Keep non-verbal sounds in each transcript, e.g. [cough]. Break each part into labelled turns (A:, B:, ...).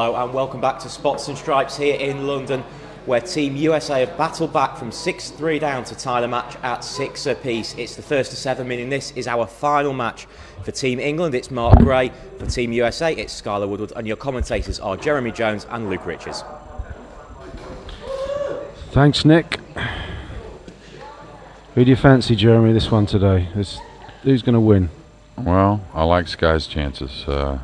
A: Hello and welcome back to Spots and Stripes here in London, where Team USA have battled back from 6 3 down to tie the match at 6 apiece. It's the first of seven, meaning this is our final match. For Team England, it's Mark Gray. For Team USA, it's Skylar Woodward. And your commentators are Jeremy Jones and Luke Richards.
B: Thanks, Nick. Who do you fancy, Jeremy, this one today? This, who's going to win?
C: Well, I like Sky's chances. Uh,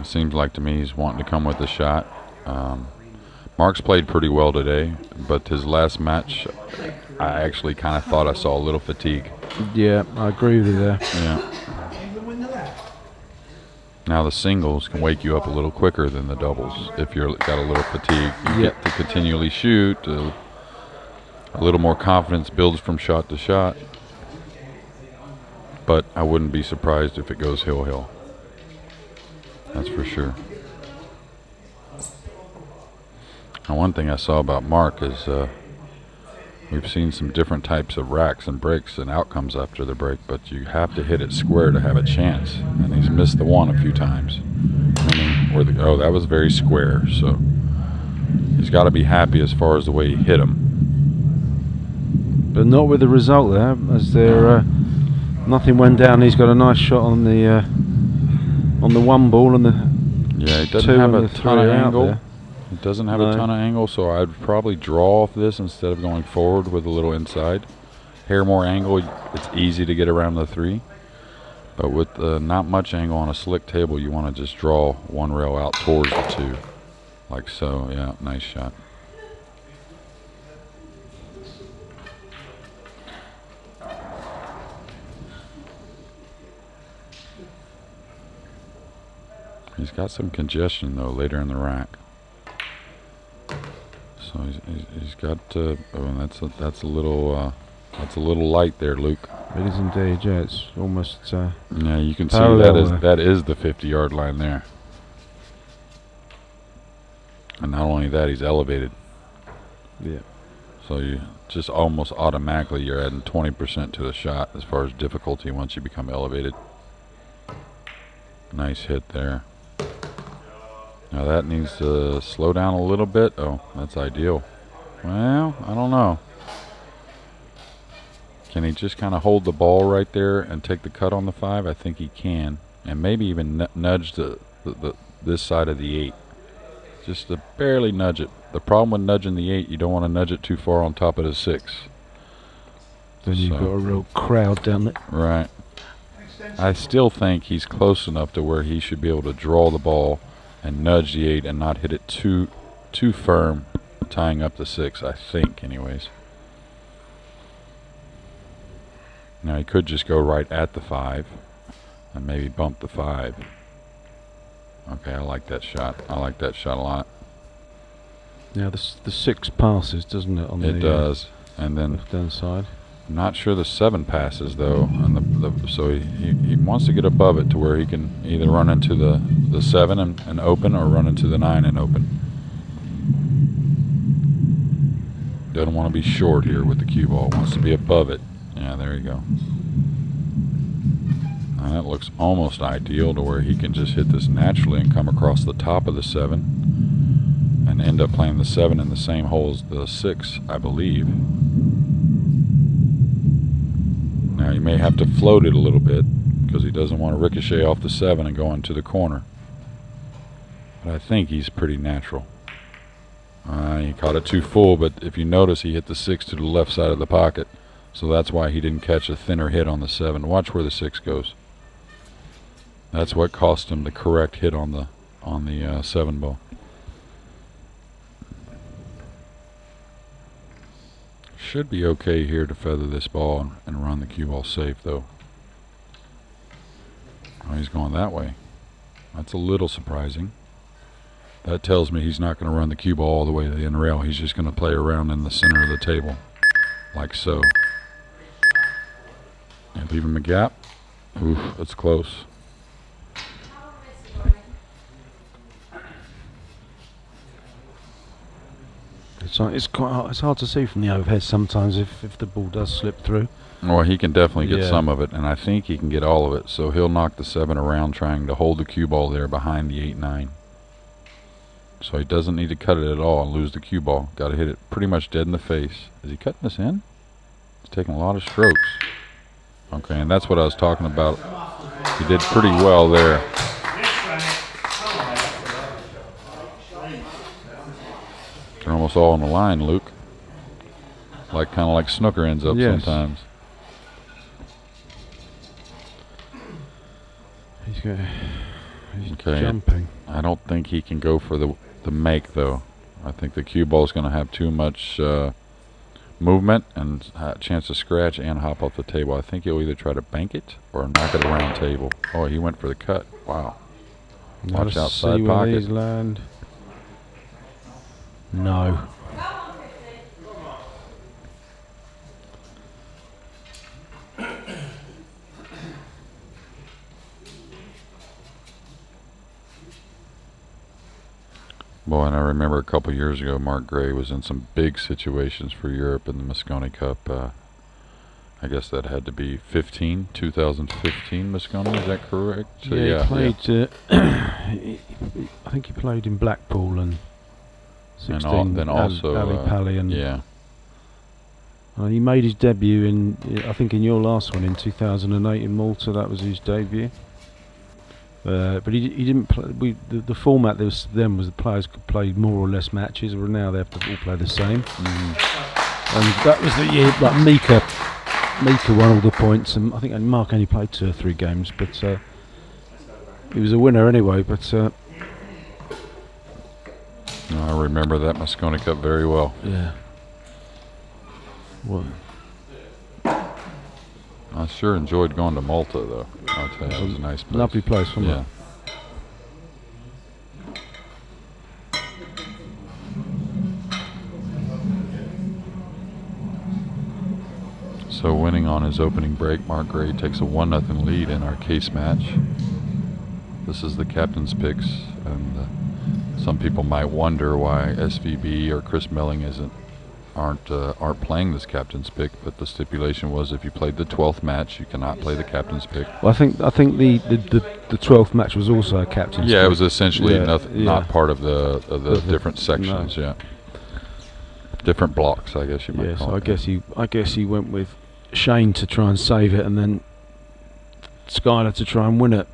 C: it seems like to me he's wanting to come with a shot. Um, Mark's played pretty well today, but his last match, I actually kind of thought I saw a little fatigue.
B: Yeah, I agree with you there.
C: Yeah. Now the singles can wake you up a little quicker than the doubles. If you're got a little fatigue, you
B: Yeah.
C: get to continually shoot. Uh, a little more confidence builds from shot to shot. But I wouldn't be surprised if it goes hill hill. That's for sure. Now, one thing I saw about Mark is uh, we've seen some different types of racks and breaks and outcomes after the break, but you have to hit it square to have a chance. And he's missed the one a few times. Where the, oh, that was very square. So he's got to be happy as far as the way he hit him.
B: But not with the result there, as there uh, nothing went down. He's got a nice shot on the uh, on the one ball and the
C: Yeah, he doesn't
B: two
C: have a ton of angle. It doesn't have
B: No.
C: a ton of angle, so I'd probably draw off this instead of going forward with a little inside. Hair more angle, it's easy to get around the three. But with uh, not much angle on a slick table, you want to just draw one rail out towards the two. Like so, yeah, nice shot. He's got some congestion though later in the rack. So he's, he's, he's got uh, oh that's a, that's a little uh, that's a little light there, Luke.
B: It is indeed, yeah. It's almost. Uh,
C: Yeah, you can see that is that is the 50 yard line there. And not only that, he's elevated.
B: yeah.
C: So you just almost automatically you're adding 20% to the shot as far as difficulty once you become elevated. Nice hit there. Now that needs to slow down a little bit. Oh, that's ideal. Well, I don't know. Can he just kind of hold the ball right there and take the cut on the five? I think he can, and maybe even nudge the, the, the this side of the eight, just to barely nudge it. The problem with nudging the eight, you don't want to nudge it too far on top of the six.
B: Then you've got a real crowd down there.
C: Right. I still think he's close enough to where he should be able to draw the ball and nudge the eight and not hit it too too firm, tying up the six. I think, anyways. Now he could just go right at the five, and maybe bump the five. Okay, I like that shot. I like that shot a lot.
B: Yeah, the, the six passes, doesn't it, on
C: It
B: the uh,
C: does, and then
B: left hand side?
C: Not sure the seven passes though, the, the so he, he, he wants to get above it to where he can either run into the the seven and, and open or run into the nine and open. Doesn't want to be short here with the cue ball. Wants to be above it. Yeah, there you go. That looks almost ideal to where he can just hit this naturally and come across the top of the seven and end up playing the seven in the same hole as the six, I believe. Now you may have to float it a little bit because he doesn't want to ricochet off the seven and go into the corner. But I think he's pretty natural. Uh, he caught it too full, but if you notice, he hit the six to the left side of the pocket. So that's why he didn't catch a thinner hit on the seven. Watch where the six goes. That's what cost him the correct hit on the on the uh, seven ball. Should be okay here to feather this ball and, and run the cue ball safe though. Oh, he's going that way. That's a little surprising. That tells me he's not going to run the cue ball all the way to the end rail. He's just going to play around in the center of the table, like so. And leave him a gap. Oof, that's close.
B: Uh, it's quite hard, it's hard to see from the overhead sometimes if, if the ball does slip through.
C: Well, he can definitely get
B: Yeah.
C: some of it, and I think he can get all of it. So he'll knock the seven around, trying to hold the cue ball there behind the eight nine. So he doesn't need to cut it at all and lose the cue ball. Got to hit it pretty much dead in the face. Is he cutting this in? He's taking a lot of strokes. Okay, and that's what I was talking about. He did pretty well there. They're almost all on the line, Luke. Like kind of like snooker ends up
B: Yes.
C: sometimes.
B: He's, go, he's
C: Okay.
B: jumping.
C: I don't think he can go for the the make though. I think the cue ball is going to have too much uh, movement and a chance to scratch and hop off the table. I think he'll either try to bank it or knock it around table. Oh, he went for the cut. Wow. Watch outside pocket.
B: No.
C: Boy, and I remember a couple years ago, Mark Gray was in some big situations for Europe in the Mosconi Cup. Uh, I guess that had to be 15, 2015 Mosconi. Is that correct? So,
B: Yeah, he played. Uh, [clears throat] he- he- I think he played in Blackpool and.
C: And
B: 16
C: al- then
B: Al-
C: also,
B: Ali
C: uh,
B: Pali and
C: Yeah.
B: uh, he made his debut in I think in your last one in 2008 in Malta that was his debut uh, but he, he didn't play we, the, the format there was then was the players could play more or less matches where now they have to all play the same
C: Mhm.
B: and that was the year like Mika Mika won all the points and I think Mark only played two or three games but uh, he was a winner anyway but uh,
C: I remember that Mosconi Cup very well.
B: yeah well,
C: I sure enjoyed going to Malta, though. I'll tell you, it was a nice place.
B: lovely place wasn't
C: Yeah.
B: it
C: So winning on his opening break, Mark Gray takes a one nothing lead in our case match. This is the captain's picks, and uh, some people might wonder why SVB or Chris Melling isn't aren't uh, aren't playing this captain's pick. But the stipulation was if you played the twelfth match, you cannot play the captain's pick.
B: Well, I think I think the the, the, 12th match was also a captain's
C: Yeah, it was essentially
B: Yeah,
C: noth-
B: yeah.
C: not part of the of the
B: The- the-
C: different sections. Yeah, different blocks, I guess you might
B: Yeah,
C: call
B: so I
C: it.
B: guess he I guess he went with Shane to try and save it, and then Skylar to try and win it.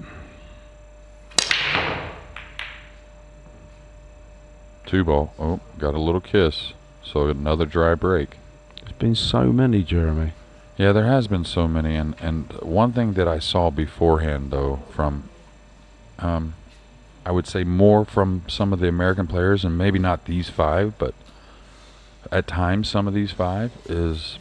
C: Two ball. Oh, got a little kiss. So another dry break.
B: There's been so many, Jeremy.
C: Yeah, there has been so many, and and one thing that I saw beforehand, though, from, um, I would say more from some of the American players, and maybe not these five, but at times some of these five is,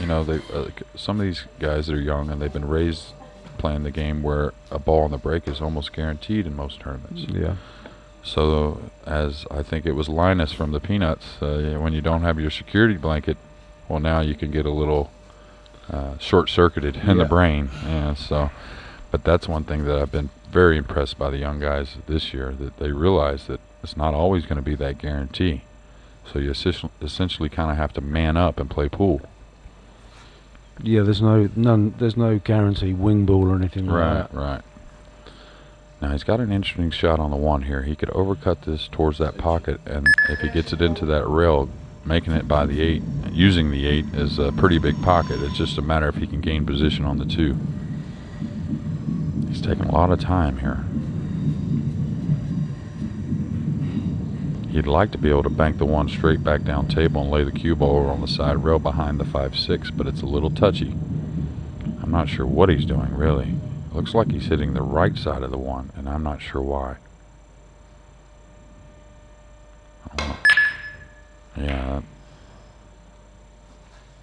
C: you know, they uh, some of these guys that are young and they've been raised playing the game where a ball on the break is almost guaranteed in most tournaments.
B: Yeah.
C: So, as I think it was Linus from the Peanuts, uh, when you don't have your security blanket, Well, now you can get a little uh, short-circuited in the brain. Yeah, so, but that's one thing that I've been very impressed by the young guys this year that they realize that it's not always going to be that guarantee. So you essentia- essentially kind of have to man up and play pool.
B: Yeah, there's no none. There's no guarantee wing ball or anything like
C: Right, right. Now he's got an interesting shot on the one here. He could overcut this towards that pocket, and if he gets it into that rail, making it by the eight, using the eight is a pretty big pocket. It's just a matter if he can gain position on the two. He's taking a lot of time here. He'd like to be able to bank the one straight back down table and lay the cue ball over on the side rail behind the 5-6, but it's a little touchy. I'm not sure what he's doing, really. Looks like he's hitting the right side of the one, and I'm not sure why. Uh, yeah,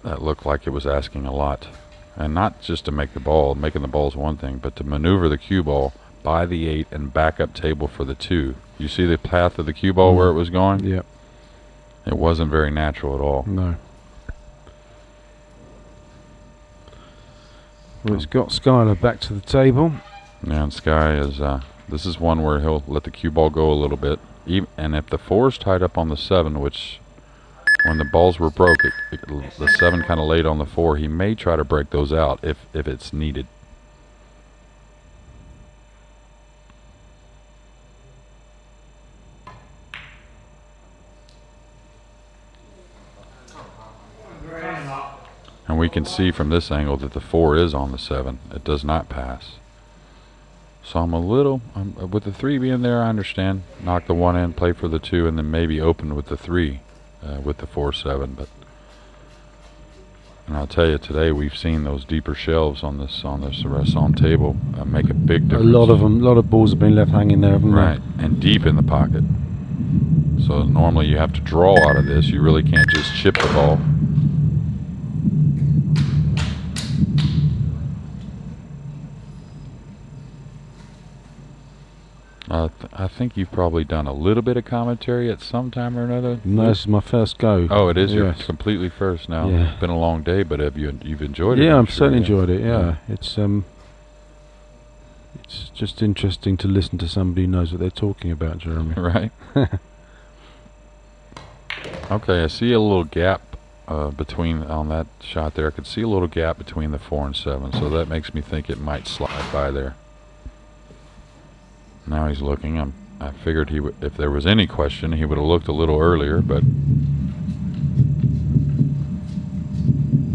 C: that, looked like it was asking a lot. And not just to make the ball, making the ball's one thing, but to maneuver the cue ball by the eight and back up table for the two. You see the path of the cue ball where it was going?
B: Yep.
C: It wasn't very natural at all.
B: No. Well, it's got Skylar back to the table.
C: Yeah, and Sky is. Uh, this is one where he'll let the cue ball go a little bit, even, and if the four is tied up on the seven, which when the balls were broke, it, it, the seven kind of laid on the four. He may try to break those out if if it's needed. And we can see from this angle that the four is on the seven. It does not pass. So I'm a little, um, with the three being there, I understand. Knock the one in, play for the two, and then maybe open with the three, uh, with the four seven. But and I'll tell you, today we've seen those deeper shelves on this on this restaurant table uh, make a big difference.
B: A lot of them, a lot of balls have been left hanging there, haven't they?
C: Right, and deep in the pocket. So normally you have to draw out of this. You really can't just chip the ball. Uh, th- I think you've probably done a little bit of commentary at some time or another.
B: No, this is my first go.
C: Oh, it is your
B: Yes.
C: completely first now.
B: Yeah.
C: It's been a long day, but have you you've enjoyed it?
B: Yeah,
C: I'm
B: I've
C: sure,
B: certainly
C: yeah.
B: enjoyed it. Yeah, it's um, it's just interesting to listen to somebody who knows what they're talking about, Jeremy. [laughs]
C: right? [laughs] okay, I see a little gap uh, between on that shot there. I could see a little gap between the four and seven, so that makes me think it might slide by there. Now he's looking. I'm, I figured he would, if there was any question, he would have looked a little earlier, but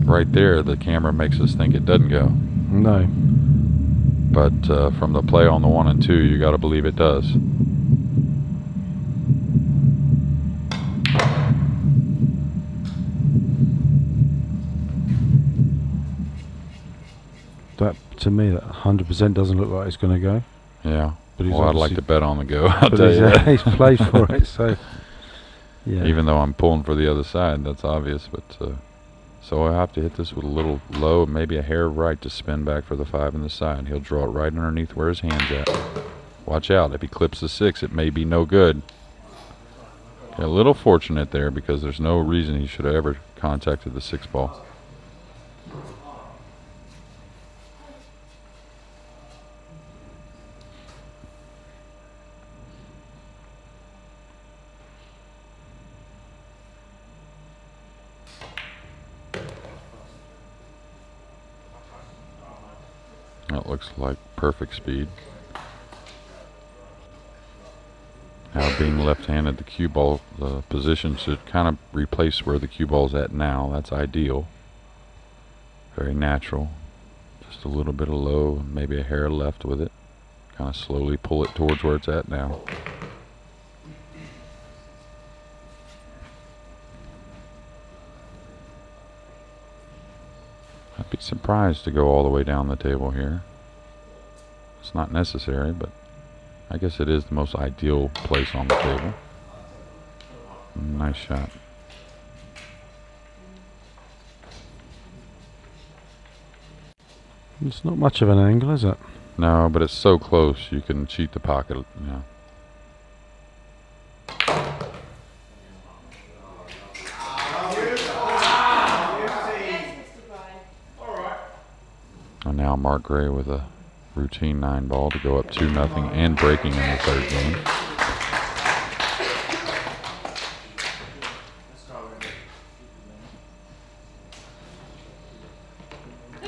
C: right there, the camera makes us think it doesn't go.
B: No,
C: But uh, from the play on the one and two, you got to believe it does.
B: that to me, that 100% doesn't look like it's going to go.
C: Yeah.
B: But
C: well, I'd like to bet on the go. [laughs] I'll tell
B: he's,
C: you
B: uh, [laughs] he's played for it, so [laughs] yeah.
C: Even though I'm pulling for the other side, that's obvious. But uh, so I have to hit this with a little low, maybe a hair right to spin back for the five in the side. He'll draw it right underneath where his hand's at. Watch out! If he clips the six, it may be no good. A little fortunate there because there's no reason he should have ever contacted the six ball. That looks like perfect speed. Now being left-handed, the cue ball the position should kind of replace where the cue ball's at now. That's ideal. Very natural. Just a little bit of low, maybe a hair left with it. Kind of slowly pull it towards where it's at now. I'd be surprised to go all the way down the table here. It's not necessary, but I guess it is the most ideal place on the table. Nice shot.
B: It's not much of an angle, is it?
C: No, but it's so close you can cheat the pocket, Yeah. And now Mark Gray with a routine nine ball to go up 2 nothing and breaking in the third game.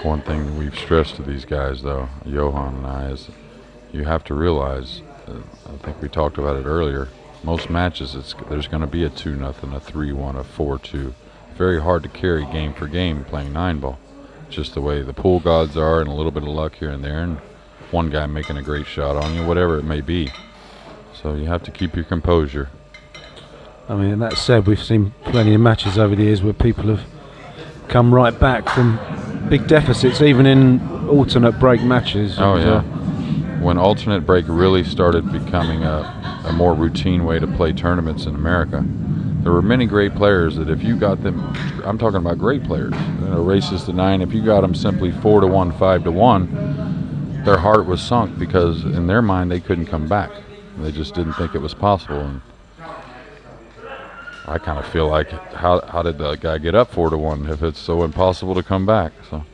C: One thing we've stressed to these guys, though, Johan and I, is you have to realize. Uh, I think we talked about it earlier. Most matches, it's there's going to be a two nothing, a three one, a four two. Very hard to carry game for game playing nine ball. Just the way the pool gods are, and a little bit of luck here and there, and one guy making a great shot on you, whatever it may be. So you have to keep your composure.
B: I mean, that said, we've seen plenty of matches over the years where people have come right back from big deficits, even in alternate break matches.
C: Oh yeah.
B: uh,
C: When alternate break really started becoming a, a more routine way to play tournaments in America, there were many great players that if you got them, I'm talking about great players, you know, races to nine. If you got them simply four to one, five to one, their heart was sunk because in their mind they couldn't come back. They just didn't think it was possible. And I kind of feel like how how did the guy get up four to one if it's so impossible to come back? So.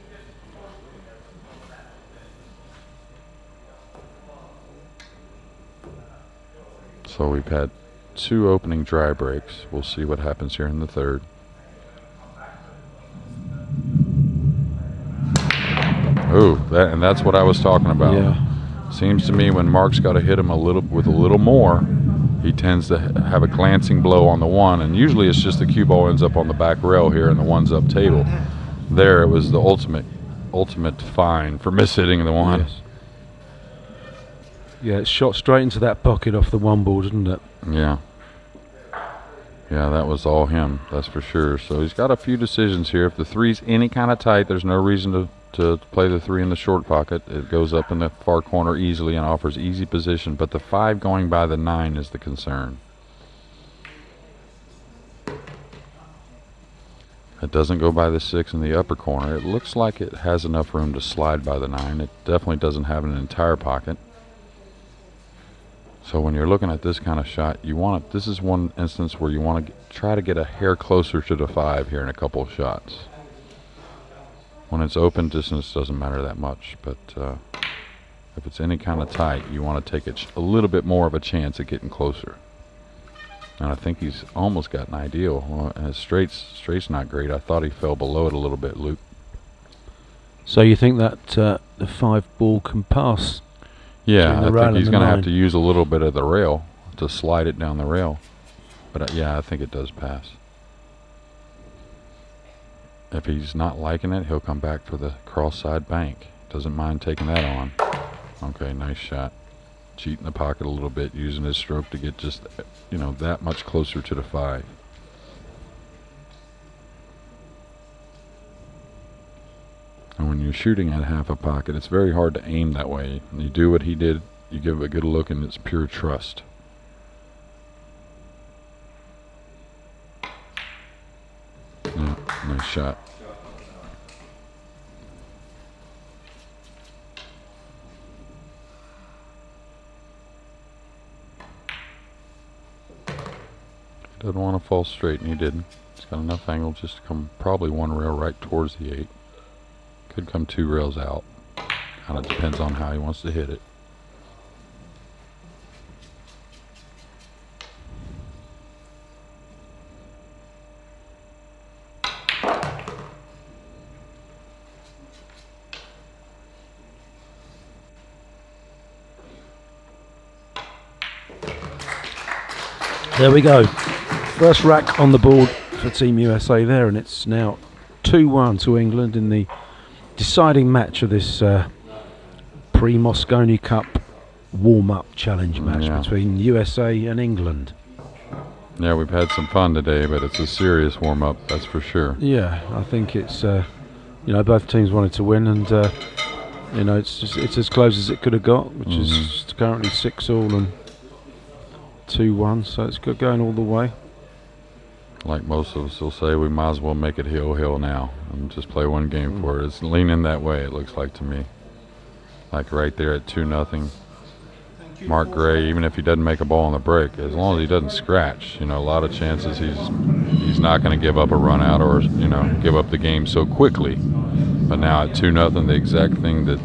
C: So we've had two opening dry breaks. We'll see what happens here in the third. Ooh, that and that's what I was talking about.
B: yeah.
C: Seems to me when Mark's got to hit him a little with a little more, he tends to have a glancing blow on the one, and usually it's just the cue ball ends up on the back rail here and the one's up table. There, it was the ultimate, ultimate fine for mishitting the one.
B: Yes. Yeah, it shot straight into that pocket off the one ball, didn't it?
C: Yeah. Yeah, that was all him, that's for sure. So he's got a few decisions here. If the three's any kind of tight, there's no reason to, to play the three in the short pocket. It goes up in the far corner easily and offers easy position. But the five going by the nine is the concern. It doesn't go by the six in the upper corner. It looks like it has enough room to slide by the nine. It definitely doesn't have an entire pocket. So when you're looking at this kind of shot, you want to, this is one instance where you want to try to get a hair closer to the five here in a couple of shots. When it's open, distance doesn't matter that much, but uh, if it's any kind of tight, you want to take a, ch- a little bit more of a chance at getting closer. And I think he's almost got an ideal. Well, and his straight's straight's not great. I thought he fell below it a little bit, Luke.
B: So you think that uh, the five ball can pass?
C: Yeah, I think he's going to have to use a little bit of the rail to slide it down the rail. But uh, yeah, I think it does pass. If he's not liking it, he'll come back for the cross side bank. Doesn't mind taking that on. Okay, nice shot. Cheating the pocket a little bit, using his stroke to get just, you know, that much closer to the five. And when you're shooting at half a pocket, it's very hard to aim that way. You do what he did, you give it a good look, and it's pure trust. Yeah, nice shot. Doesn't want to fall straight, and he didn't. It's got enough angle just to come probably one rail right towards the eight. Could come two rails out. Kind of depends on how he wants to hit it.
B: There we go. First rack on the board for Team USA there, and it's now 2 1 to England in the deciding match of this uh, pre Mosconi Cup warm up challenge match
C: Yeah.
B: between USA and England.
C: Yeah, we've had some fun today, but it's a serious warm up, that's for sure.
B: Yeah, I think it's, uh, you know, both teams wanted to win, and, uh, you know, it's just, it's as close as it could have got, which is currently 6 all and 2 1, so it's good going all the way.
C: Like most of us will say, we might as well make it hill hill now and just play one game mm. for it. It's leaning that way, it looks like to me. Like right there at 2 nothing. Mark Gray, even if he doesn't make a ball on the break, as long as he doesn't scratch, you know, a lot of chances he's he's not going to give up a run out or you know give up the game so quickly. But now at two nothing, the exact thing that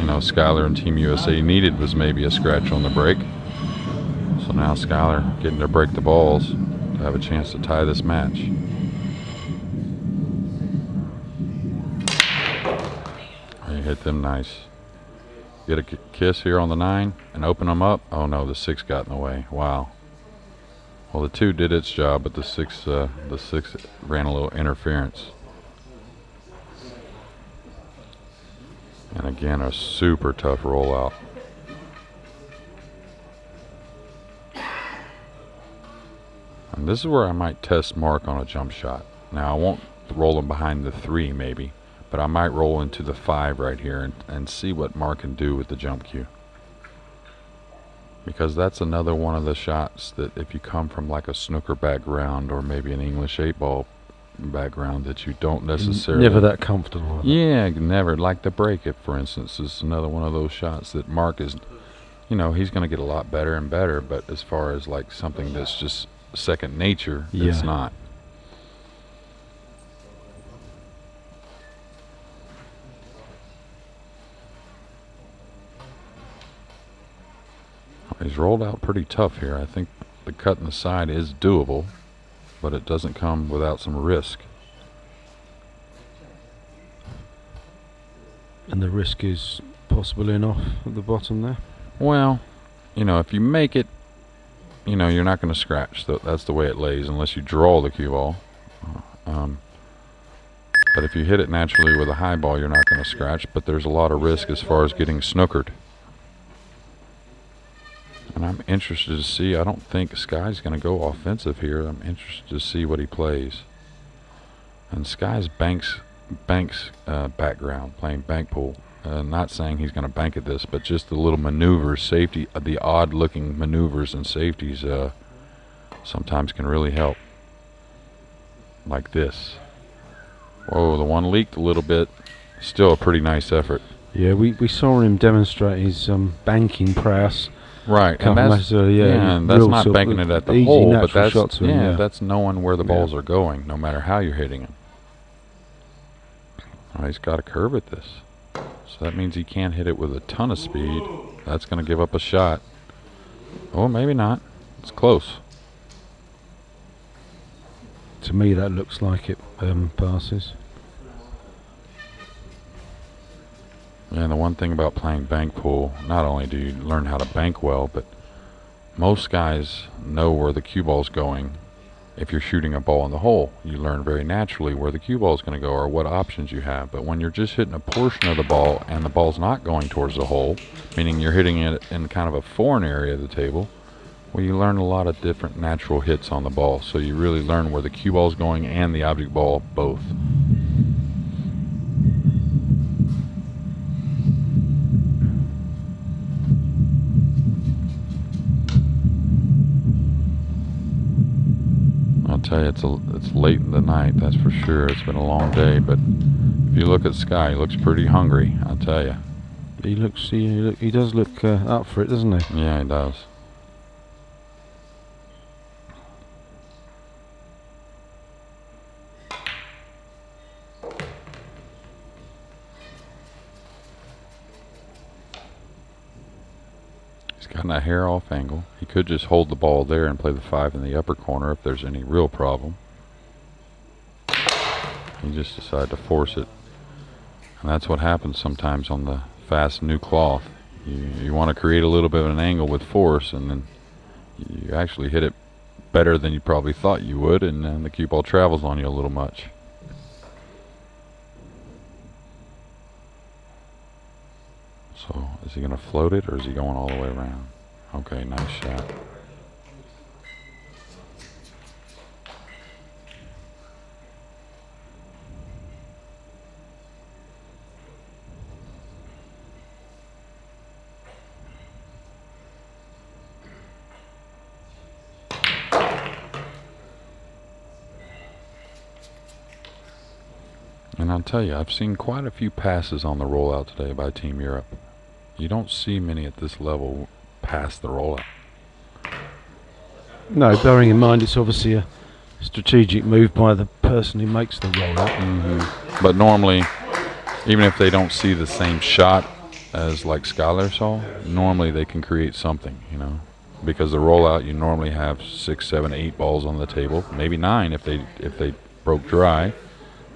C: you know Skylar and Team USA needed was maybe a scratch on the break. So now Skylar getting to break the balls to have a chance to tie this match. He hit them nice. Get a kiss here on the nine and open them up. Oh no, the six got in the way. Wow. Well, the two did its job, but the six, uh, the six ran a little interference. And again, a super tough rollout. And this is where I might test Mark on a jump shot. Now I won't roll him behind the three maybe, but I might roll into the five right here and, and see what Mark can do with the jump cue. Because that's another one of the shots that if you come from like a snooker background or maybe an English eight ball background that you don't necessarily
B: Never that comfortable.
C: yeah, never like the break it for instance is another one of those shots that Mark is you know, he's going to get a lot better and better, but as far as like something that's just second nature, it's not. He's rolled out pretty tough here. I think the cut in the side is doable, but it doesn't come without some risk.
B: And the risk is possibly enough at the bottom there.
C: Well, you know, if you make it, you know, you're not going to scratch. That's the way it lays, unless you draw the cue ball. Um, but if you hit it naturally with a high ball, you're not going to scratch. But there's a lot of risk as far as getting snookered. And I'm interested to see. I don't think Sky's going to go offensive here. I'm interested to see what he plays. And Sky's banks banks uh, background, playing bank pool. Uh, not saying he's going to bank at this, but just the little maneuvers, safety, uh, the odd-looking maneuvers and safeties, uh, sometimes can really help. Like this. Whoa, the one leaked a little bit. Still a pretty nice effort.
B: Yeah, we, we saw him demonstrate his um, banking prowess.
C: Right, and that's
B: earlier, yeah,
C: yeah, and that's not banking it at the hole, but that's
B: to him,
C: yeah,
B: yeah.
C: that's knowing where the
B: Yeah.
C: balls are going, no matter how you're hitting them. Oh, he's got a curve at this, so that means he can't hit it with a ton of speed. That's going to give up a shot. Oh, maybe not. It's close.
B: To me, that looks like it um, passes.
C: Yeah, and the one thing about playing bank pool, not only do you learn how to bank well, but most guys know where the cue ball's going. If you're shooting a ball in the hole, you learn very naturally where the cue ball is going to go or what options you have. But when you're just hitting a portion of the ball and the ball's not going towards the hole, meaning you're hitting it in kind of a foreign area of the table, well, you learn a lot of different natural hits on the ball. So you really learn where the cue ball is going and the object ball both. I'll tell you, it's a, it's late in the night. That's for sure. It's been a long day, but if you look at Sky, he looks pretty hungry. I'll tell you.
B: He looks, he, he look, he does look uh, up for it, doesn't he?
C: Yeah, he does. That hair off angle. He could just hold the ball there and play the five in the upper corner if there's any real problem. He just decided to force it. And that's what happens sometimes on the fast new cloth. You, you want to create a little bit of an angle with force, and then you actually hit it better than you probably thought you would, and then the cue ball travels on you a little much. So, is he going to float it, or is he going all the way around? Okay, nice shot. And I'll tell you, I've seen quite a few passes on the rollout today by Team Europe. You don't see many at this level pass the rollout.
B: No, bearing in mind it's obviously a strategic move by the person who makes the rollout. Mm-hmm.
C: But normally, even if they don't see the same shot as like Skylar saw, normally they can create something, you know. Because the rollout, you normally have six, seven, eight balls on the table, maybe nine if they if they broke dry.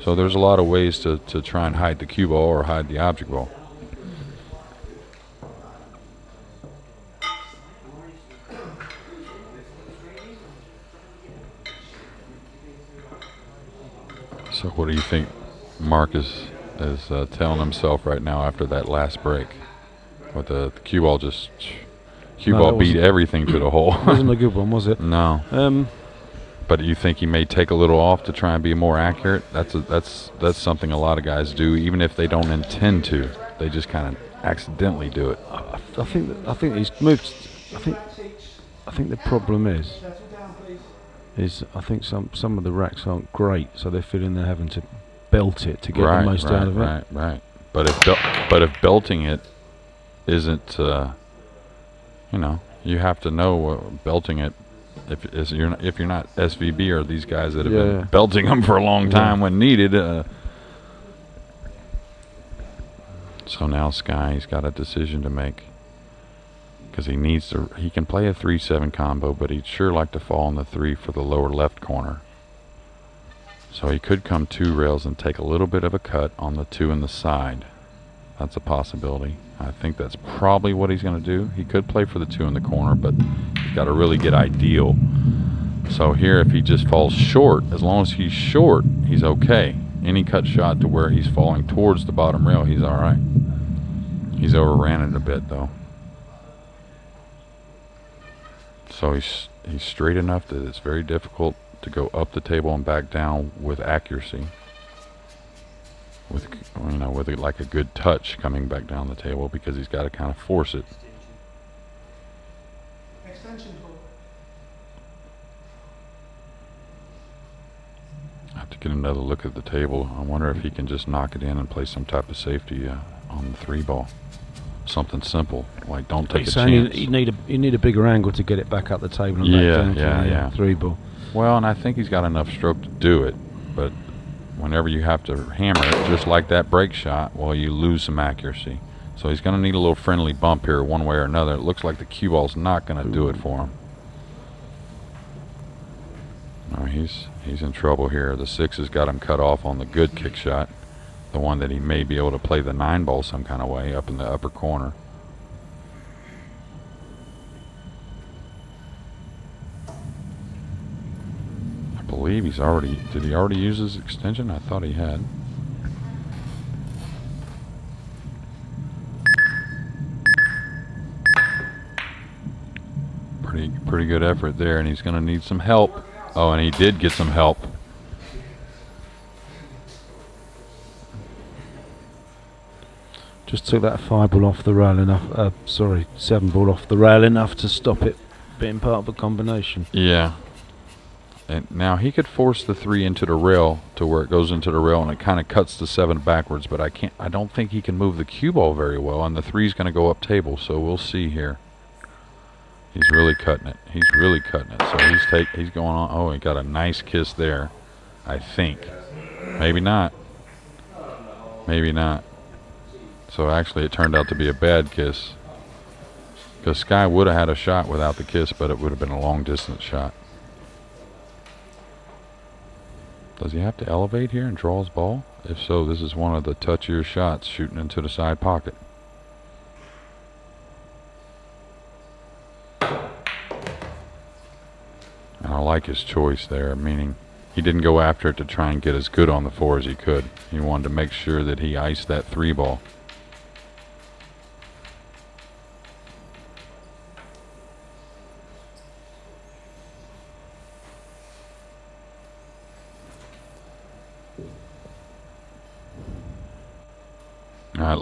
C: So there's a lot of ways to, to try and hide the cue ball or hide the object ball. So what do you think Mark is, is uh, telling himself right now after that last break? With the, the cue ball just cue
B: No,
C: ball beat everything to the hole. [coughs]
B: wasn't a good one, was it?
C: no.
B: Um,
C: But you think he may take a little off to try and be more accurate? That's a, that's that's something a lot of guys do, even if they don't intend to. They just kind of accidentally do it.
B: I, I think that, I think he's moved. I think I think the problem is is I think some some of the racks aren't great, so they're feeling they're having to belt it to get
C: right,
B: the most
C: right,
B: out of it.
C: right, right. But if but if belting it isn't, uh, you know, you have to know uh, belting it. If is you're not, if you're not SVB or these guys that have
B: Yeah,
C: been
B: yeah.
C: belting them for a long
B: Yeah.
C: time when needed. Uh, so now Sky, he's got a decision to make because he needs to. He can play a three-seven combo, but he'd sure like to fall on the three for the lower left corner. So he could come two rails and take a little bit of a cut on the two in the side. That's a possibility. I think that's probably what he's going to do. He could play for the two in the corner, but he's got to really get ideal. So here, if he just falls short, as long as he's short, he's okay. Any cut shot to where he's falling towards the bottom rail, he's all right. He's overran it a bit though. So he's he's straight enough that it's very difficult to go up the table and back down with accuracy. With you know, with like a good touch coming back down the table because he's got to kind of force it. Extension. I have to get another look at the table. I wonder if he can just knock it in and play some type of safety uh, on the three ball. Something simple, like don't take
B: He's
C: a chance.
B: you need a you need a bigger angle to get it back up the table and
C: Yeah,
B: back down
C: yeah,
B: the
C: yeah.
B: three ball.
C: Well, and I think he's got enough stroke to do it, but whenever you have to hammer it, just like that break shot, well, you lose some accuracy. So he's going to need a little friendly bump here, one way or another. It looks like the cue ball's not going to do it for him. No, he's he's in trouble here. The six has got him cut off on the good kick shot, the one that he may be able to play the nine ball some kind of way up in the upper corner. I believe he's already. Did he already use his extension? I thought he had. Pretty, pretty good effort there, and he's going to need some help. Oh, and he did get some help.
B: Just took that five ball off the rail enough. Uh, sorry, seven ball off the rail enough to stop it being part of a combination.
C: Yeah. And now he could force the three into the rail to where it goes into the rail and it kind of cuts the seven backwards, but I can't. I don't think he can move the cue ball very well, and the three's going to go up table. So we'll see here. He's really cutting it. He's really cutting it. So he's take. He's going on. Oh, he got a nice kiss there. I think. Maybe not. Maybe not. So actually, it turned out to be a bad kiss. Because Sky would have had a shot without the kiss, but it would have been a long distance shot. Does he have to elevate here and draw his ball? If so, this is one of the touchier shots shooting into the side pocket. And I like his choice there, meaning he didn't go after it to try and get as good on the four as he could. He wanted to make sure that he iced that three ball.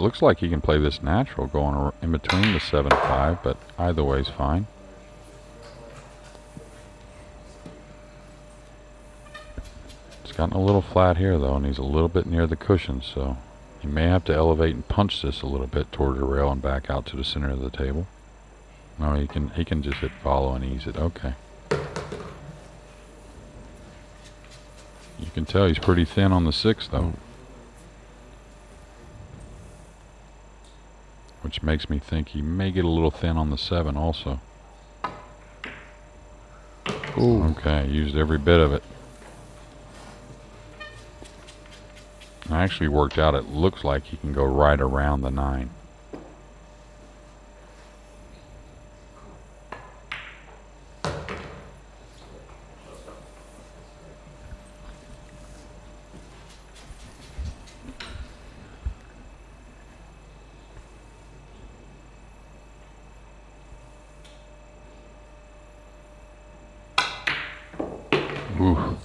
C: Looks like he can play this natural going in between the 7-5, but either way is fine. It's gotten a little flat here though, and he's a little bit near the cushion, so he may have to elevate and punch this a little bit toward the rail and back out to the center of the table. No, he can he can just hit follow and ease it. Okay. You can tell he's pretty thin on the six though. Which makes me think he may get a little thin on the 7 also.
B: Ooh.
C: Okay, used every bit of it. I actually worked out it looks like he can go right around the 9. Ooh.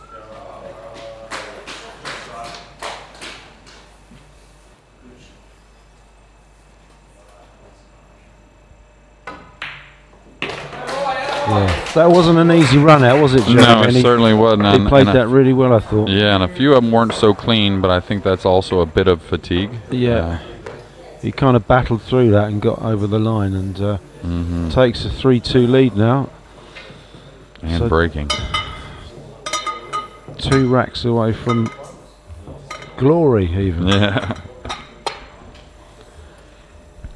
B: Yeah. That wasn't an easy run out, was it, Joe?
C: No, it
B: he,
C: certainly wasn't.
B: he
C: and-
B: played
C: and
B: that really well, I thought.
C: Yeah, and a few of them weren't so clean, but I think that's also a bit of fatigue.
B: Yeah. He kind of battled through that and got over the line and uh,
C: hmm
B: takes a 3 2 lead now.
C: And
B: So-
C: breaking.
B: Two racks away from glory, even.
C: Yeah.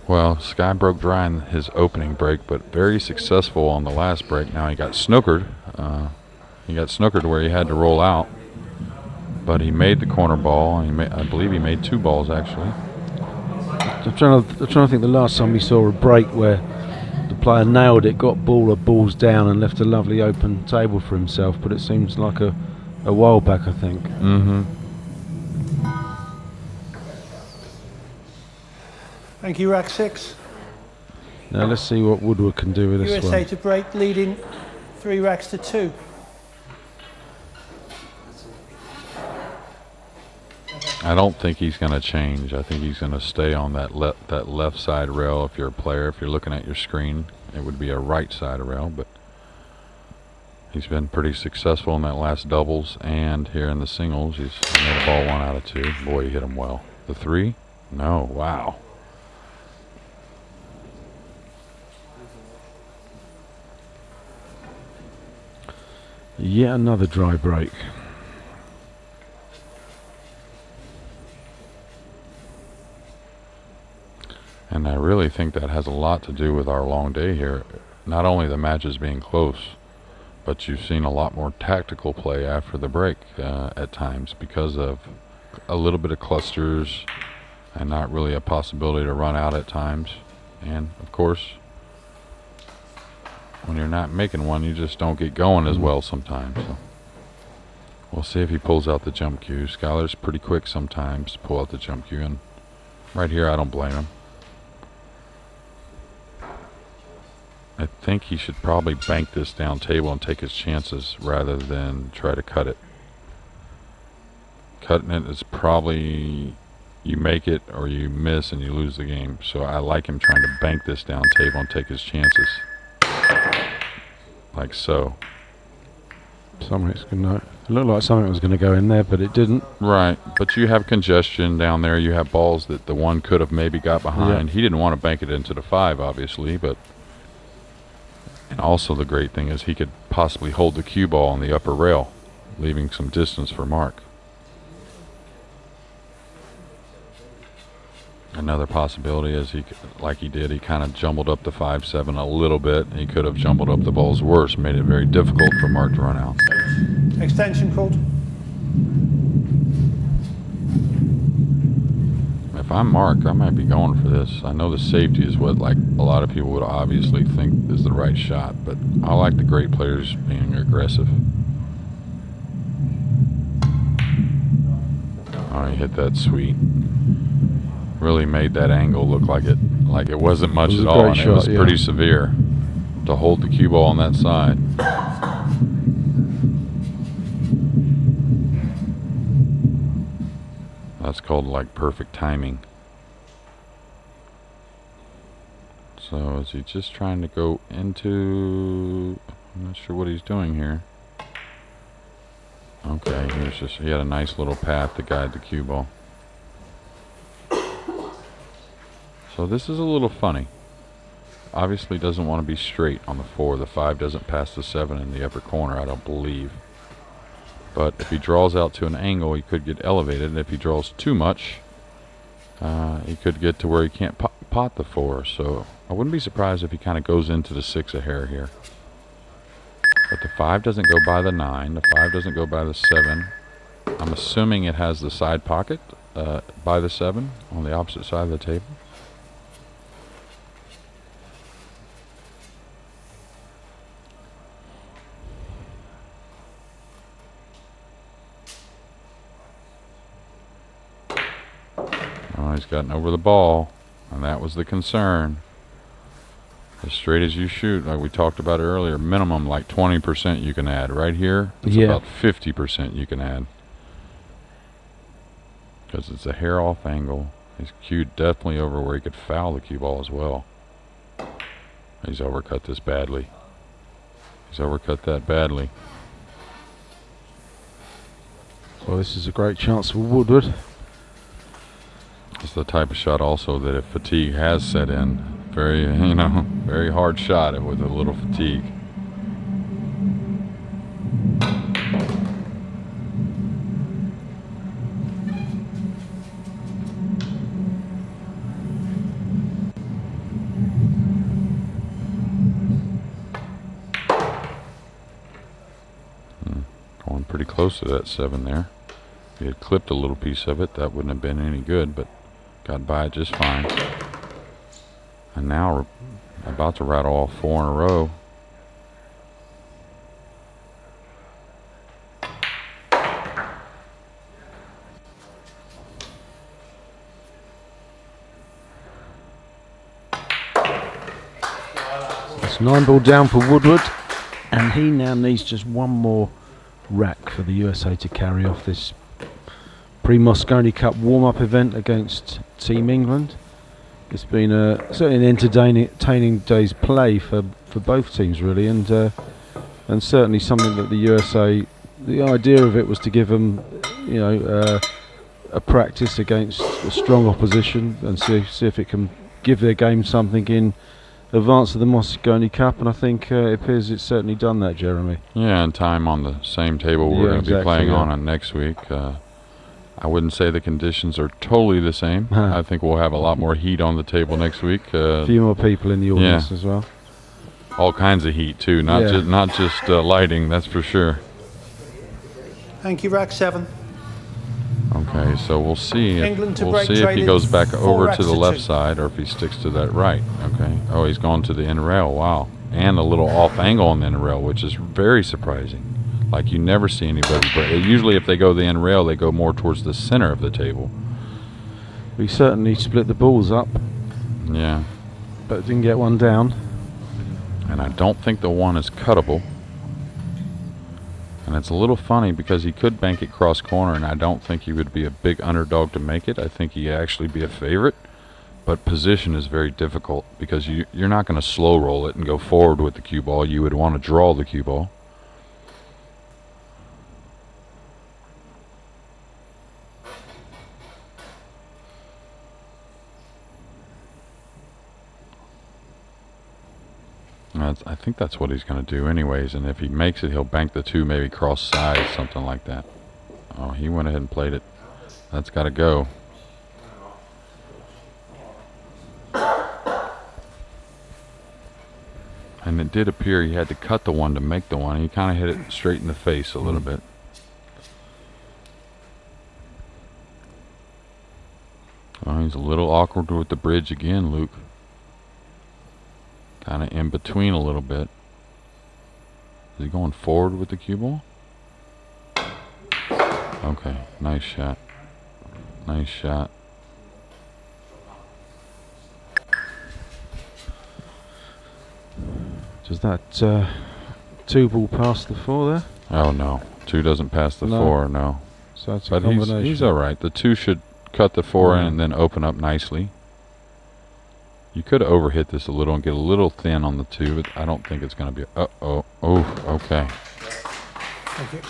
C: Well, Sky broke dry in his opening break, but very successful on the last break. Now he got snookered. Uh, he got snookered where he had to roll out, but he made the corner ball. And he ma- I believe he made two balls actually.
B: I'm trying, to, I'm trying to think the last time we saw a break where the player nailed it, got ball or balls down, and left a lovely open table for himself. But it seems like a, a while back, I think.
C: Mm-hmm.
D: Thank you, rack six.
B: Now let's see what Woodward can do with this
D: USA
B: one.
D: to break, leading three racks to two.
C: I don't think he's going to change. I think he's going to stay on that le- that left side rail. If you're a player, if you're looking at your screen, it would be a right side rail. But he's been pretty successful in that last doubles and here in the singles. He's made a ball one out of two. Boy, he hit him well. The three? No. Wow.
B: Yet another dry break.
C: And I really think that has a lot to do with our long day here. Not only the matches being close, but you've seen a lot more tactical play after the break uh, at times because of a little bit of clusters and not really a possibility to run out at times. And of course, when you're not making one, you just don't get going as well sometimes. So we'll see if he pulls out the jump cue. Skyler's pretty quick sometimes to pull out the jump cue, and right here, I don't blame him. I think he should probably bank this down table and take his chances rather than try to cut it. Cutting it is probably you make it or you miss and you lose the game. So I like him trying to bank this down table and take his chances. Like so.
B: Something's gonna. It looked like something was going to go in there, but it didn't.
C: Right, but you have congestion down there. You have balls that the one could have maybe got behind. He didn't want to bank it into the five, obviously, but. And also, the great thing is he could possibly hold the cue ball on the upper rail, leaving some distance for Mark. Another possibility is he, like he did, he kind of jumbled up the five seven a little bit. He could have jumbled up the balls worse, made it very difficult for Mark to run out.
D: Extension called.
C: I'm Mark, I might be going for this. I know the safety is what like a lot of people would obviously think is the right shot, but I like the great players being aggressive. Oh, he hit that sweet. Really made that angle look like it like it wasn't much
B: It was
C: at all,
B: great
C: and it was
B: yeah.
C: pretty severe to hold the cue ball on that side. That's called like perfect timing. So is he just trying to go into? I'm not sure what he's doing here. Okay, he was just he had a nice little path to guide the cue ball. So this is a little funny. Obviously doesn't want to be straight on the four. The five doesn't pass the seven in the upper corner, I don't believe. But if he draws out to an angle, he could get elevated. And if he draws too much, uh, he could get to where he can't pot, pot the four. So I wouldn't be surprised if he kind of goes into the six a hair here. But the five doesn't go by the nine. The five doesn't go by the seven. I'm assuming it has the side pocket uh, by the seven on the opposite side of the table. He's gotten over the ball, and that was the concern. As straight as you shoot, like we talked about earlier, minimum like 20% you can add. Right here, it's
B: Yeah.
C: about 50% you can add. Because it's a hair off angle. He's cued definitely over where he could foul the cue ball as well. He's overcut this badly. He's overcut that badly.
B: Well, this is a great chance for Woodward.
C: It's the type of shot also that if fatigue has set in, very, [laughs] you know, very hard shot it with a little fatigue. Hmm, Going pretty close to that seven there. If he had clipped a little piece of it, that wouldn't have been any good, but got by it just fine. And now we're about to rattle off four in a row.
B: It's nine ball down for Woodward, and he now needs just one more rack for the USA to carry off this pre-Mosconi Cup warm-up event against Team England. It's been a certainly an entertaining, entertaining day's play for, for both teams really, and uh, and certainly something that the USA. The idea of it was to give them, you know, uh, a practice against a strong opposition and see see if it can give their game something in advance of the Mosconi Cup, and I think uh, it appears it's certainly done that, Jeremy.
C: Yeah, and time on the same table we're
B: Yeah,
C: going to be playing
B: yeah.
C: on next week. Uh, I wouldn't say the conditions are totally the same.
B: Huh. [laughs]
C: I think we'll have a lot more heat on the table next week.
B: A
C: Uh,
B: few more people in the audience as well.
C: all kinds of heat too, not
B: Yeah.
C: just not just uh, lighting. That's for sure.
D: Thank you, rack seven.
C: Okay, so we'll see. If, we'll see if he goes back over to the left
D: two.
C: side or if he sticks to that right. Okay. Oh, he's gone to the end rail. Wow. And a little off angle on the end rail, which is very surprising. Like you never see anybody break. Usually, if they go the end rail, they go more towards the center of the table.
B: We certainly split the balls up,
C: Yeah.
B: but didn't get one down.
C: And I don't think the one is cuttable. And it's a little funny because he could bank it cross corner, and I don't think he would be a big underdog to make it. I think he'd actually be a favorite. But position is very difficult because you, you're not going to slow roll it and go forward with the cue ball. You would want to draw the cue ball. That's, I think that's what he's going to do anyways. And if he makes it, he'll bank the two, maybe cross sides, something like that. Oh, he went ahead and played it. That's got to go. And it did appear he had to cut the one to make the one. He kind of hit it straight in the face a little hmm. bit. Oh, he's a little awkward with the bridge again, Luke. Kind of in between a little bit. Is he going forward with the cue ball? Okay, nice shot. Nice shot.
B: Does that uh, two ball pass the four there?
C: Oh no, two doesn't pass the
B: No.
C: four. No,
B: So that's a
C: but he's
B: combination.
C: he's all right. The two should cut the four in and then open up nicely. You could overhit this a little and get a little thin on the two, but I don't think it's going to be. Uh oh. Oh, okay.
D: Thank you.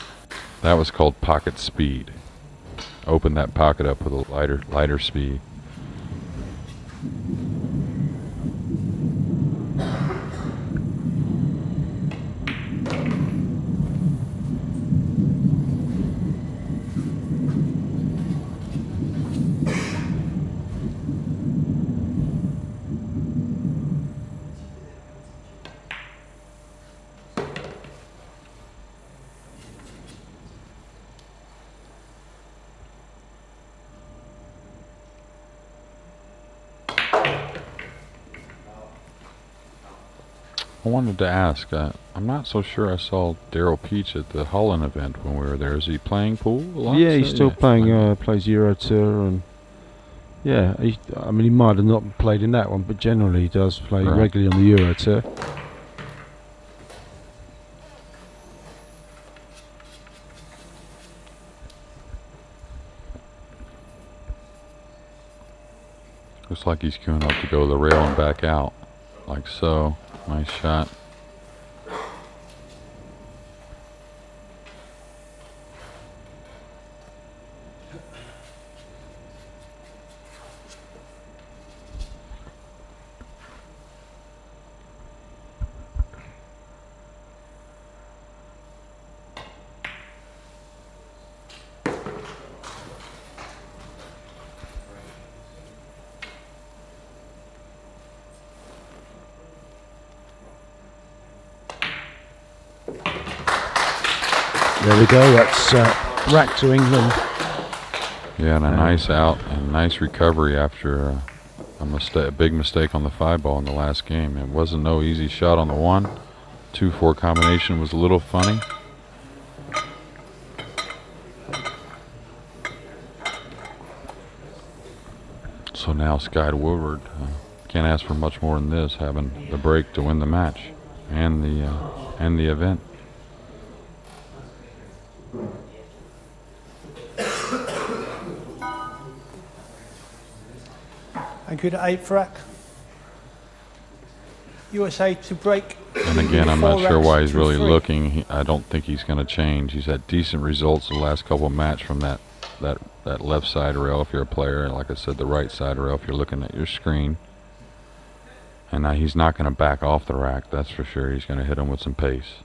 C: That was called pocket speed. Open that pocket up with a lighter lighter speed. I wanted to ask. Uh, I'm not so sure I saw Daryl Peach at the Holland event when we were there. Is he playing pool? a lot?
B: yeah, he's still
C: yeah,
B: playing. Uh, plays Euro Tour and yeah. He, I mean, he might have not played in that one, but generally he does play
C: Right.
B: regularly on the Euro Tour.
C: Looks like he's queuing up to go to the rail and back out, like so. Nice shot.
B: There we go. That's rack to England.
C: Yeah, and a
B: Uh,
C: nice out and nice recovery after uh, a mistake, a big mistake on the five ball in the last game. It wasn't no easy shot on the one. Two four combination was a little funny. So now Sky Woodward uh, can't ask for much more than this, having the break to win the match and the uh, and the event.
D: Thank you to eight for rack. USA to break.
C: And again, I'm not sure why he's really
D: three.
C: looking. He, I don't think he's going to change. He's had decent results the last couple of match from that that that left side rail if you're a player, and like I said, the right side rail if you're looking at your screen. And now he's not going to back off the rack. That's for sure. He's going to hit him with some pace.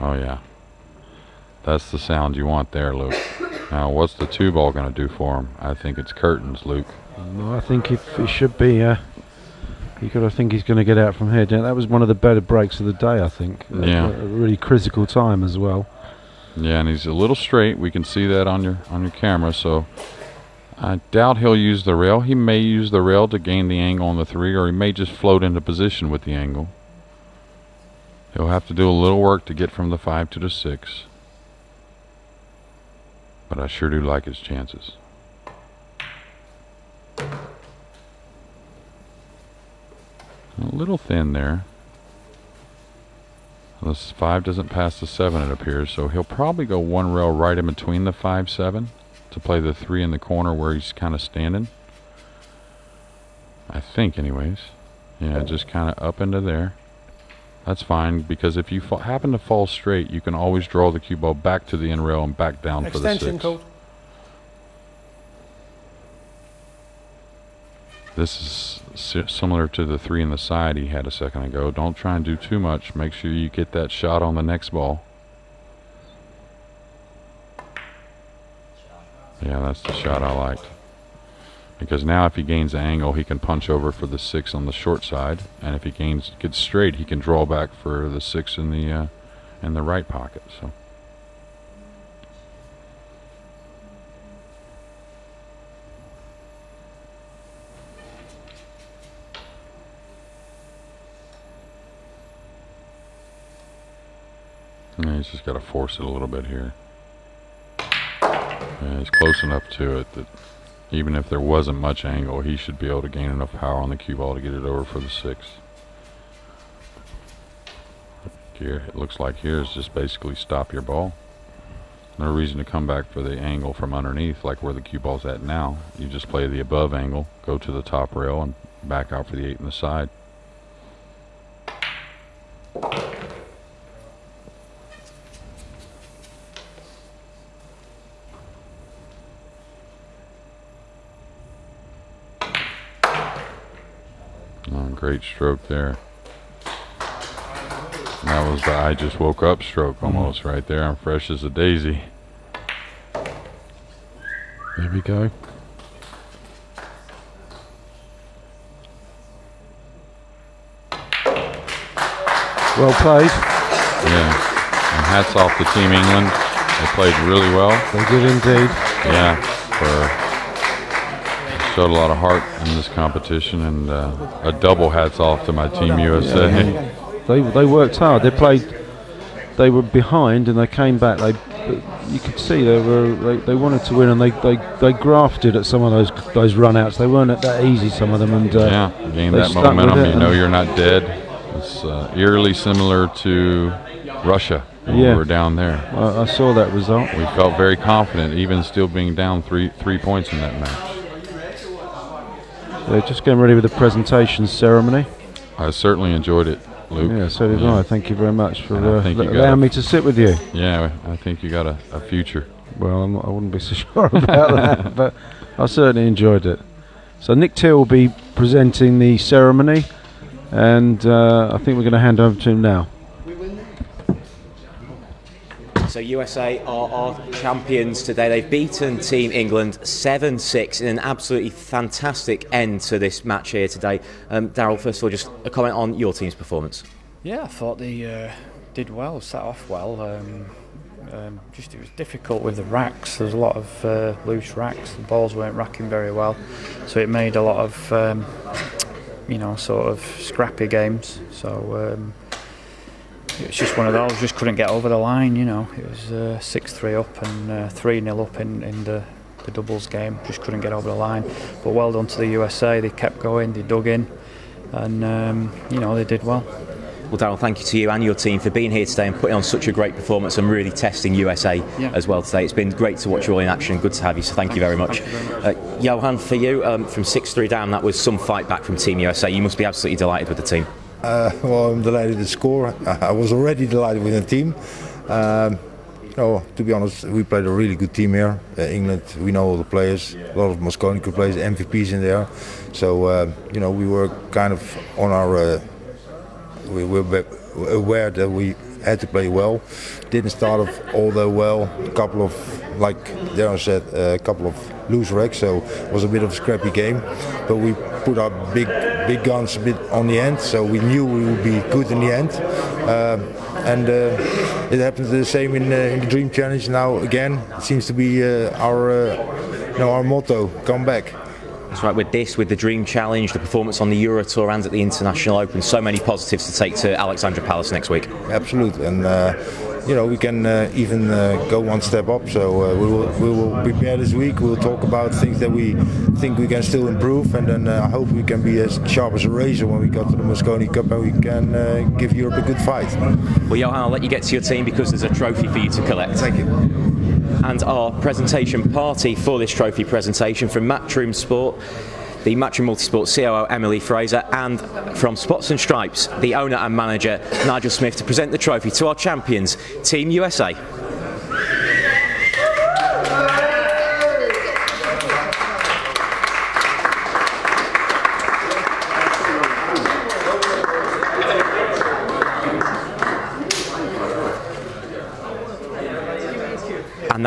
C: Oh yeah, that's the sound you want there, Luke. Now, what's the two ball going to do for him? I think it's curtains, Luke.
B: No, I think if it should be. Uh, you got to think he's going to get out from here. That was one of the better breaks of the day. I think.
C: Yeah.
B: A really critical time as well.
C: Yeah, and he's a little straight. We can see that on your on your camera. So I doubt he'll use the rail. He may use the rail to gain the angle on the three, or he may just float into position with the angle. He'll have to do a little work to get from the five to the six. But I sure do like his chances. A little thin there. This five doesn't pass the seven, it appears, so he'll probably go one rail right in between the five seven to play the three in the corner where he's kind of standing. I think, anyways. Yeah, just kind of up into there. That's fine because if you fa- happen to fall straight, you can always draw the cue ball back to the end rail and back down for the
D: Extension
C: six.
D: called.
C: This is si- similar to the three in the side he had a second ago. Don't try and do too much. Make sure you get that shot on the next ball. Yeah, that's the shot I liked. Because now if he gains angle, he can punch over for the six on the short side, and if he gains gets straight, he can draw back for the six in the uh, in the right pocket. So. Yeah, he's just got to force it a little bit here. Yeah, he's close enough to it that even if there wasn't much angle, he should be able to gain enough power on the cue ball to get it over for the six. Here, it looks like here is just basically stop your ball. No reason to come back for the angle from underneath, like where the cue ball's at now. You just play the above angle, go to the top rail, and back out for the eight in the side. Oh, great stroke there. That was the I just woke up stroke almost mm. right there. I'm fresh as a daisy.
B: There we go. Well played.
C: Yeah. And hats off to Team England. They played really well.
B: They did indeed.
C: Yeah. For showed a lot of heart in this competition, and uh, a double hats off to my team USA.
B: They they worked hard. They played. They were behind and they came back. They you could see they were they, they wanted to win and they, they, they grafted at some of those those runouts. They weren't that easy some of them and uh,
C: yeah, gain that momentum. You know you're not dead. It's uh, eerily similar to Russia when
B: Yeah.
C: we were down there.
B: I, I saw that result.
C: We felt very confident, even still being down three three points in that match.
B: They're just getting ready with the presentation ceremony.
C: I certainly enjoyed it, Luke.
B: Yeah, so did
C: Yeah.
B: I. Thank you very much for uh,
C: think you
B: le-
C: got
B: allowing me to sit with you.
C: Yeah, I think you got a, a future.
B: Well, I'm I wouldn't be so [laughs] sure about that, [laughs] but I certainly enjoyed it. So Nick Till will be presenting the ceremony, and uh, I think we're going to hand over to him now.
A: So USA are our champions today. They've beaten Team England 7-6 in an absolutely fantastic end to this match here today. Um, Daryl, first of all, just a comment on your team's performance.
E: Yeah, I thought they uh, did well, set off well. Um, um, just it was difficult with the racks. There was a lot of uh, loose racks. The balls weren't racking very well, so it made a lot of um, you know sort of scrappy games. So it was just one of those. Just couldn't get over the line. You know, it was uh, six three up and uh, three 0 up in in the. The doubles game just couldn't get over the line, but well done to the USA. They kept going, they dug in, and um, you know they did well.
A: Well, Daryl, thank you to you and your team for being here today and putting on such a great performance and really testing USA
E: Yeah.
A: as well today. It's been great to watch you all in action. Good to have you, so thank you very much. Uh, Johan, for you, um, from 6 3 down, that was some fight back from Team USA. You must be absolutely delighted with the team.
F: Uh, well, I'm delighted to score. I was already delighted with the team. Um, no, to be honest, we played a really good team here. Uh, England, we know all the players. A lot of Mosconi good players, MVPs in there. So uh, you know, we were kind of on our. Uh, we were aware that we had to play well. Didn't start off all that well. A couple of, like Darren said, a couple of loose wrecks. So it was a bit of a scrappy game. But we put our big, big guns a bit on the end. So we knew we would be good in the end. Um, and uh, it happened the same in, uh, in the Dream Challenge. Now again, it seems to be uh, our, uh, you know, our motto: come back.
A: That's right, with this, with the Dream Challenge, the performance on the Euro Tour and at the International Open, so many positives to take to Alexandra Palace next week.
F: Absolutely, and uh, you know we can uh, even uh, go one step up. So uh, we will we will prepare this week. We'll talk about things that we think we can still improve, and then uh, I hope we can be as sharp as a razor when we go to the Mosconi Cup and we can uh, give Europe a good fight.
A: Well, Johan, I'll let you get to your team because there's a trophy for you to collect.
F: Thank you.
A: and our presentation party for this trophy presentation from Matchroom Sport, the Matchroom Multisport COO Emily Frazer, and from Spots and Stripes, the owner and manager Nigel Smith, to present the trophy to our champions, Team USA.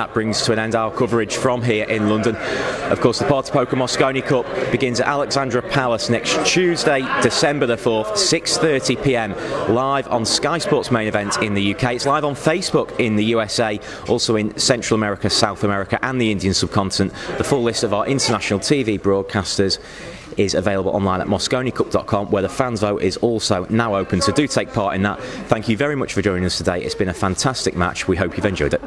A: That brings to an end our coverage from here in London. Of course, the Party Poker Mosconi Cup begins at Alexandra Palace next Tuesday, December the 4th, 6:30 p.m. live on Sky Sports main event in the UK. It's live on Facebook in the USA, also in Central America, South America, and the Indian subcontinent. The full list of our international TV broadcasters is available online at mosconicup.com where the fans vote is also now open so do take part in that thank you very much for joining us today it's been a fantastic match we hope you've enjoyed it